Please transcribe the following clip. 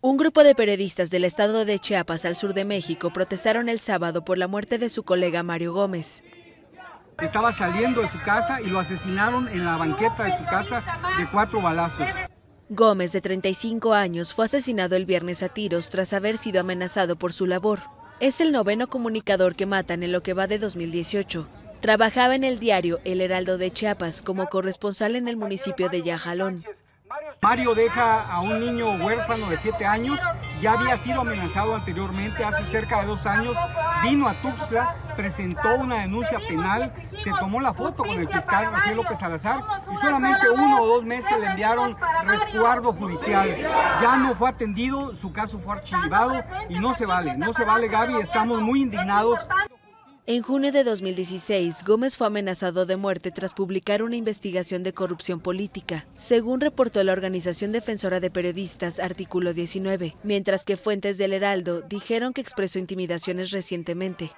Un grupo de periodistas del estado de Chiapas al sur de México protestaron el sábado por la muerte de su colega Mario Gómez. Estaba saliendo de su casa y lo asesinaron en la banqueta de su casa de cuatro balazos. Gómez, de 35 años, fue asesinado el viernes a tiros tras haber sido amenazado por su labor. Es el noveno comunicador que matan en lo que va de 2018. Trabajaba en el diario El Heraldo de Chiapas como corresponsal en el municipio de Yajalón. Mario deja a un niño huérfano de 7 años, ya había sido amenazado anteriormente, hace cerca de dos años, vino a Tuxtla, presentó una denuncia penal, se tomó la foto con el fiscal Raciel López Salazar y solamente uno o dos meses le enviaron resguardo judicial. Ya no fue atendido, su caso fue archivado y no se vale, no se vale Gaby, estamos muy indignados. En junio de 2016, Gómez fue amenazado de muerte tras publicar una investigación de corrupción política, según reportó la Organización Defensora de Periodistas, artículo 19, mientras que fuentes del Heraldo dijeron que expresó intimidaciones recientemente.